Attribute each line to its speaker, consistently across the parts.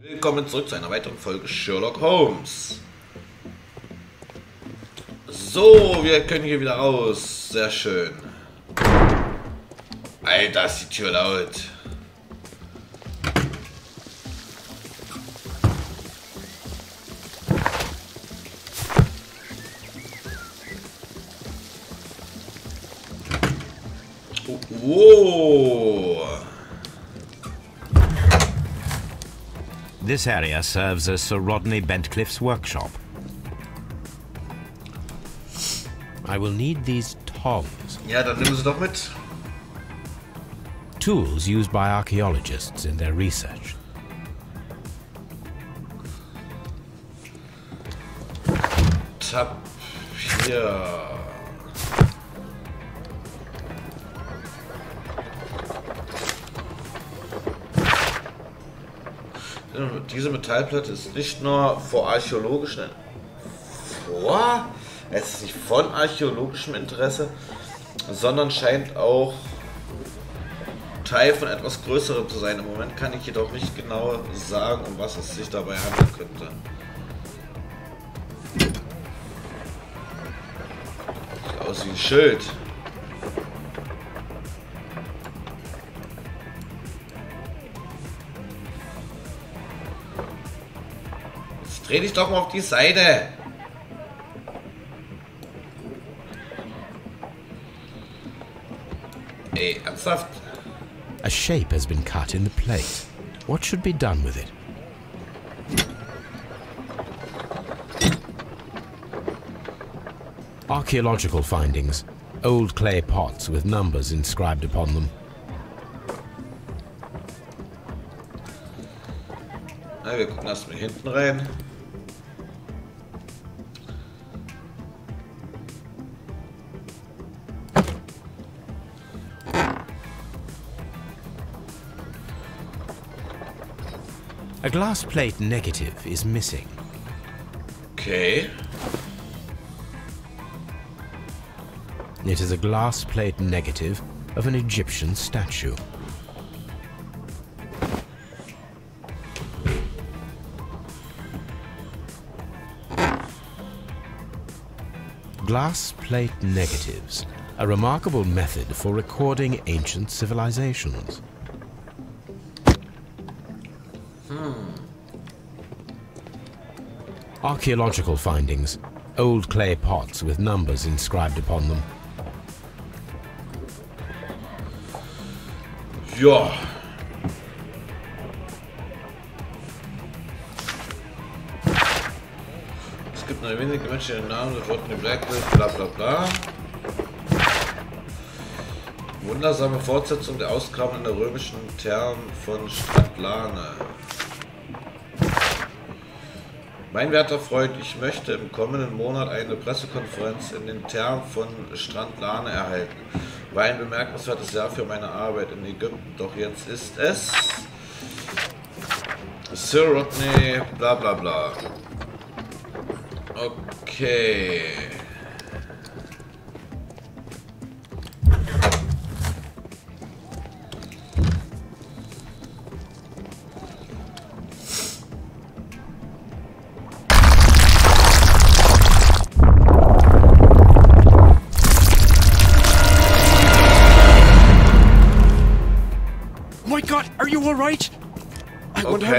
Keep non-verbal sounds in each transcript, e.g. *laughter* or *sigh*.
Speaker 1: Willkommen zurück zu einer weiteren Folge Sherlock Holmes. So, wir können hier wieder raus. Sehr schön. Alter, ist die Tür laut. Whoa.
Speaker 2: This area serves as Sir Rodney Bentcliffe's workshop. I will need these tongs,
Speaker 1: Ja, dann nehmen Sie doch mit.
Speaker 2: tools used by archaeologists in their research.
Speaker 1: Tap. hier. Diese Metallplatte ist nicht nur vor archäologischen vor, es ist nicht von archäologischem Interesse, sondern scheint auch Teil von etwas Größerem zu sein. Im Moment kann ich jedoch nicht genau sagen, um was es sich dabei handeln könnte. Sieht aus wie ein Schild. Dreh dich doch mal auf die Seite. Ey, ernsthaft?
Speaker 2: A shape has been cut in the plate. What should be done with it? Archaeological findings. Old clay pots with numbers inscribed upon them.
Speaker 1: Wir gucken erstmal hinten rein.
Speaker 2: A glass plate negative is missing.
Speaker 1: Okay.
Speaker 2: It is a glass plate negative of an Egyptian statue. Glass plate negatives, a remarkable method for recording ancient civilizations. Archaeological findings, old clay pots with numbers inscribed upon them.
Speaker 1: Ja. Es gibt nur wenige Menschen, die den Namen des Rodney Blacklist, bla bla bla. Wundersame Fortsetzung der Ausgrabungen in der römischen Thermen von Stadlane. Mein werter Freund, ich möchte im kommenden Monat eine Pressekonferenz in den Thermen von Strandlane erhalten. War ein bemerkenswertes Jahr für meine Arbeit in Ägypten, doch jetzt ist es Sir Rodney bla bla bla. Okay.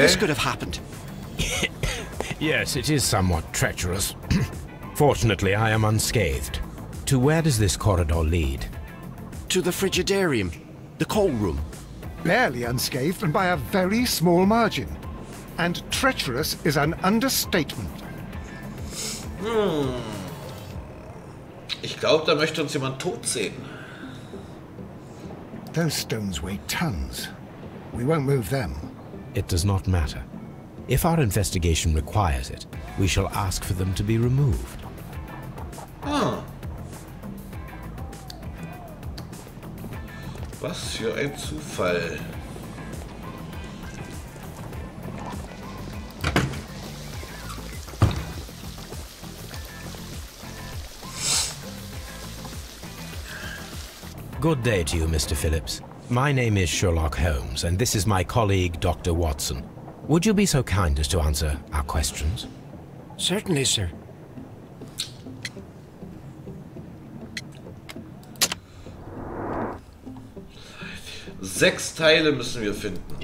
Speaker 3: This could have happened. *coughs*
Speaker 2: Yes, it is somewhat treacherous. *coughs* Fortunately, I am unscathed. To where does this corridor lead?
Speaker 3: To the frigidarium, the coal room.
Speaker 4: barely unscathed and by a very small margin. And treacherous is an understatement. Hmm.
Speaker 1: Ich glaube, da möchte uns jemand tot sehen.
Speaker 4: Those stones weigh tons. We won't move them
Speaker 2: it does not matter. If our investigation requires it, we shall ask for them to be removed.
Speaker 1: Ah. Was für ein Zufall.
Speaker 2: Good day to you, Mr. Phillips. My name is Sherlock Holmes, and this is my colleague, Dr. Watson. Would you be so kind as to answer our questions?
Speaker 3: Certainly, sir.
Speaker 1: Sechs Teile müssen wir finden.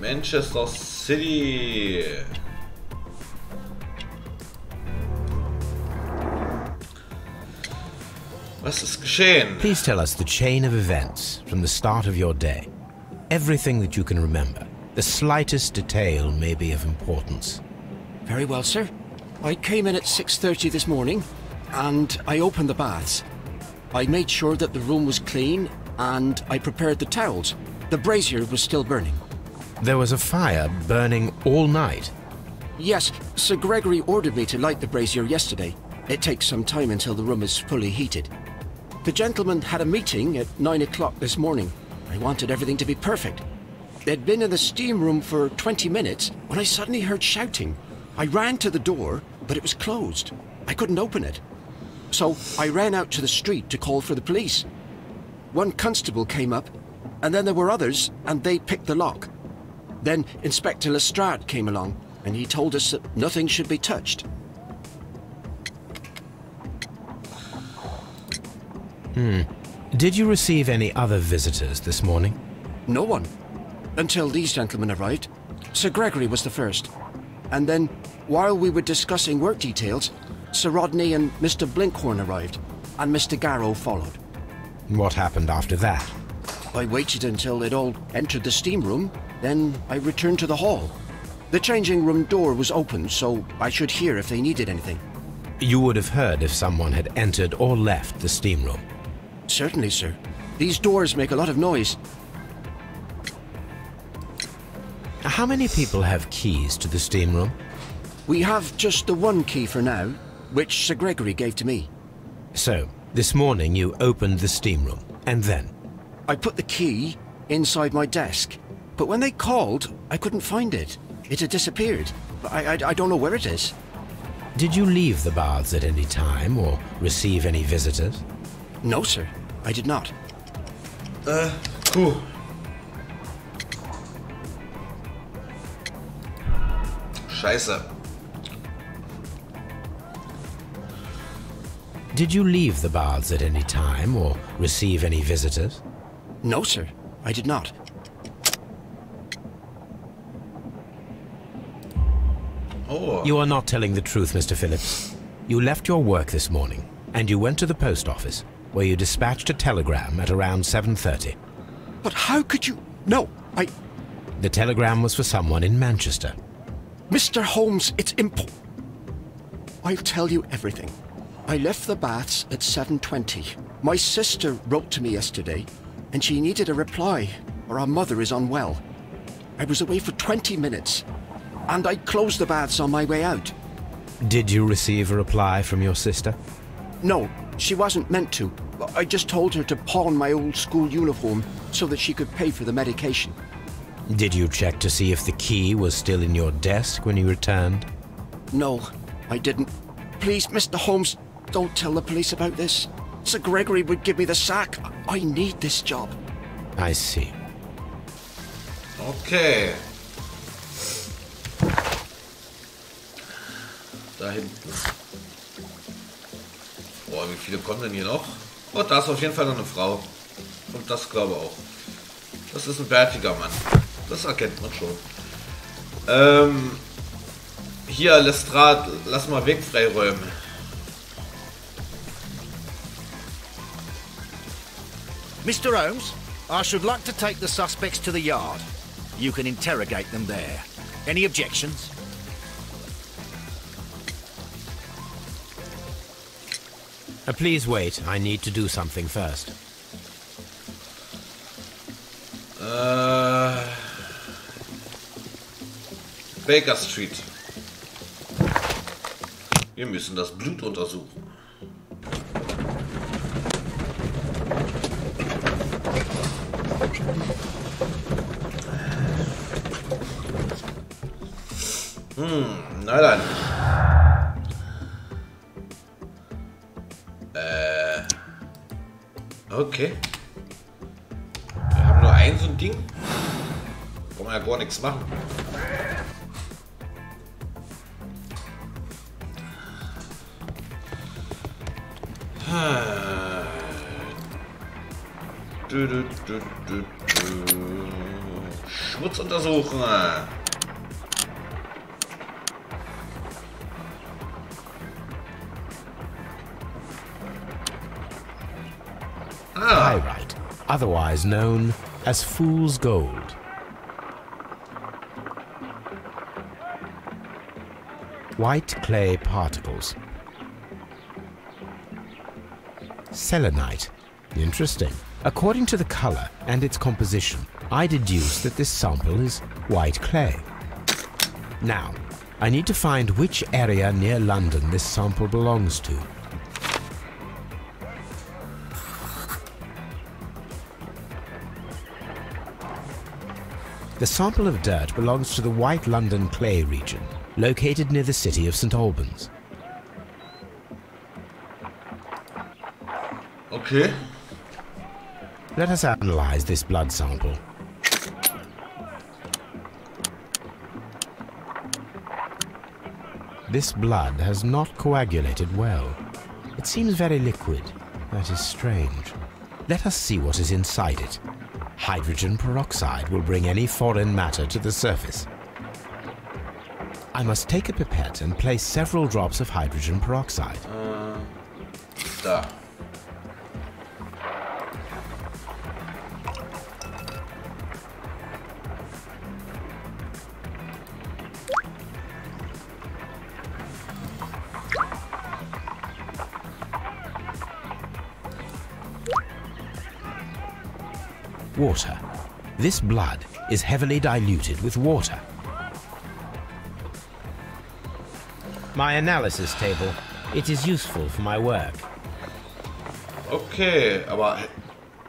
Speaker 1: Manchester City. Was ist geschehen?
Speaker 2: Please tell us the chain of events from the start of your day. Everything that you can remember. The slightest detail may be of importance.
Speaker 3: Very well, sir. I came in at 6.30 this morning, and I opened the baths. I made sure that the room was clean, and I prepared the towels. The brazier was still burning.
Speaker 2: There was a fire burning all night.
Speaker 3: Yes, Sir Gregory ordered me to light the brazier yesterday. It takes some time until the room is fully heated. The gentleman had a meeting at 9 o'clock this morning. I wanted everything to be perfect. They'd been in the steam room for 20 minutes when I suddenly heard shouting. I ran to the door, but it was closed. I couldn't open it. So I ran out to the street to call for the police. One constable came up, and then there were others, and they picked the lock. Then Inspector Lestrade came along, and he told us that nothing should be touched. Hmm.
Speaker 2: Did you receive any other visitors this morning?
Speaker 3: No one. Until these gentlemen arrived. Sir Gregory was the first. And then, while we were discussing work details, Sir Rodney and Mr. Blinkhorn arrived, and Mr. Garrow followed.
Speaker 2: What happened after that?
Speaker 3: I waited until they'd all entered the steam room, then I returned to the hall. The changing room door was open, so I should hear if they needed anything.
Speaker 2: You would have heard if someone had entered or left the steam room.
Speaker 3: Certainly, sir. These doors make a lot of noise.
Speaker 2: How many people have keys to the steam room?
Speaker 3: We have just the one key for now, which Sir Gregory gave to me.
Speaker 2: So, this morning you opened the steam room, and then?
Speaker 3: I put the key inside my desk, but when they called, I couldn't find it. It had disappeared. I, I, I don't know where it is.
Speaker 2: Did you leave the baths at any time or receive any visitors?
Speaker 3: No, sir, I did not.
Speaker 1: Puh. Scheiße.
Speaker 2: Did you leave the baths at any time or receive any visitors?
Speaker 3: No, sir, I did not.
Speaker 1: Oh.
Speaker 2: You are not telling the truth, Mr. Phillips. You left your work this morning, and you went to the post office, where you dispatched a telegram at around 7.30.
Speaker 3: But how could you? No, I.
Speaker 2: The telegram was for someone in Manchester.
Speaker 3: Mr. Holmes, it's impo. I'll tell you everything. I left the baths at 7.20. My sister wrote to me yesterday, and she needed a reply, or our mother is unwell. I was away for 20 minutes, and I closed the baths on my way out.
Speaker 2: Did you receive a reply from your sister?
Speaker 3: No, she wasn't meant to. I just told her to pawn my old school uniform so that she could pay for the medication.
Speaker 2: Did you check to see if the key was still in your desk when you returned?
Speaker 3: No, I didn't. Please, Mr. Holmes, don't tell the police about this. Sir Gregory would give me the sack. I need this job.
Speaker 2: I see.
Speaker 1: Okay. Da hinten. Boah, wie viele kommen denn hier noch? Oh, da ist auf jeden Fall noch eine Frau. Und das glaube ich auch. Das ist ein bärtiger Mann. Das erkennt man schon. Ähm, hier, Lestrade, lass mal Weg freiräumen.
Speaker 5: Mr. Holmes, I should like to take the suspects to the yard. You can interrogate them there. Any objections?
Speaker 2: Uh, please wait. I need to do something first.
Speaker 1: Äh, Baker Street. Wir müssen das Blut untersuchen. Hm, na dann. Äh. Okay. Wir haben nur ein so ein Ding. Kann man ja gar nichts machen. Du, du, du. Schmutz untersuchen. Ah,
Speaker 2: Pyrite, otherwise known as fool's gold. White clay particles. Selenite. Interesting. According to the color and its composition, I deduce that this sample is white clay. Now, I need to find which area near London this sample belongs to. The sample of dirt belongs to the White London clay region, located near the city of St Albans.
Speaker 1: okay.
Speaker 2: Let us analyze this blood sample. This blood has not coagulated well. It seems very liquid. That is strange. Let us see what is inside it. Hydrogen peroxide will bring any foreign matter to the surface. I must take a pipette and place several drops of hydrogen peroxide.
Speaker 1: Uh, da.
Speaker 2: Water. This blood is heavily diluted with water. My analysis table. It is useful for my work.
Speaker 1: Okay, aber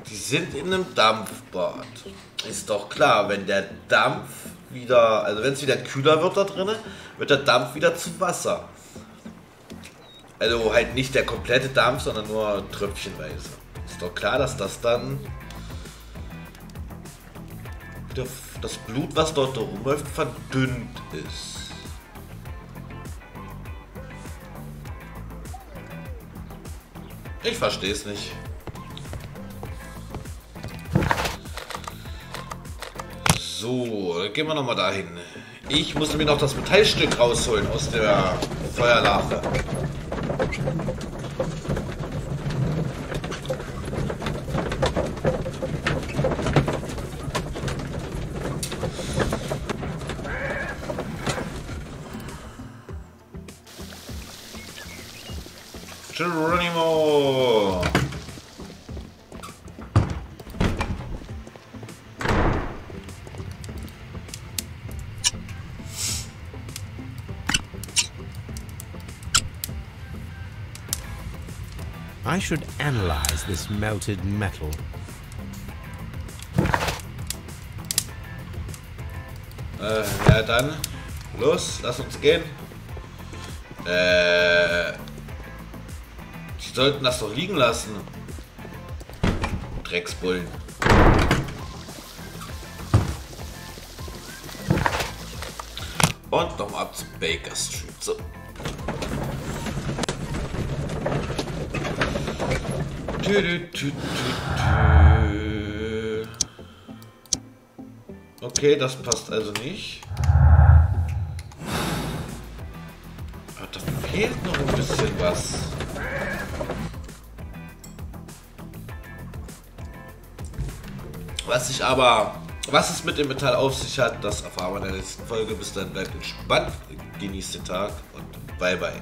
Speaker 1: die sind in einem Dampfbad. Ist doch klar, wenn der Dampf wieder, also wenn es wieder kühler wird da drinnen, wird der Dampf wieder zu Wasser. Also halt nicht der komplette Dampf, sondern nur tröpfchenweise. Ist doch klar, dass das dann wieder das Blut, was dort rumläuft, verdünnt ist. Ich verstehe es nicht. So, dann gehen wir nochmal dahin. Ich muss mir noch das Metallstück rausholen aus der Feuerlache. Geronimo!
Speaker 2: I should analyze this melted metal.
Speaker 1: Äh, ja dann. Los, lass uns gehen. Äh. Die sollten das doch liegen lassen. Drecksbullen. Und nochmal ab zu Baker Street. So. Tü, tü, tü. Okay, das passt also nicht. Aber da fehlt noch ein bisschen was. Was ich aber Was es mit dem Metall auf sich hat, das erfahren wir in der nächsten Folge. Bis dann bleibt entspannt, genießt den Tag und bye bye.